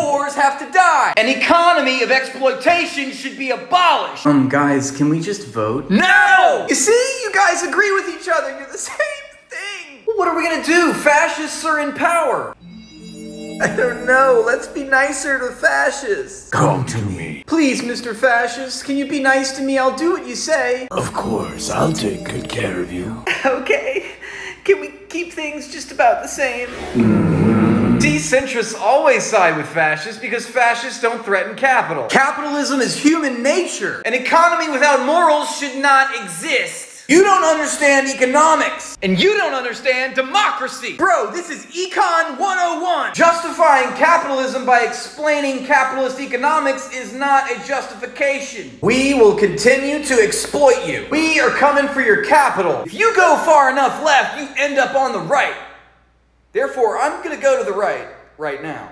pores have to die. An economy of exploitation should be abolished. Um, guys, can we just vote? No! You see, you guys agree with each other. You're the same thing. What are we gonna do? Fascists are in power. I don't know. Let's be nicer to fascists. Come to me. Please, Mr. Fascist, can you be nice to me? I'll do what you say. Of course, I'll take good care of you. Okay. Can we keep things just about the same? Decentrists always side with fascists because fascists don't threaten capital. Capitalism is human nature. An economy without morals should not exist. You don't understand economics. And you don't understand democracy. Bro, this is Econ 101. Justifying capitalism by explaining capitalist economics is not a justification. We will continue to exploit you. We are coming for your capital. If you go far enough left, you end up on the right. Therefore, I'm gonna go to the right right now.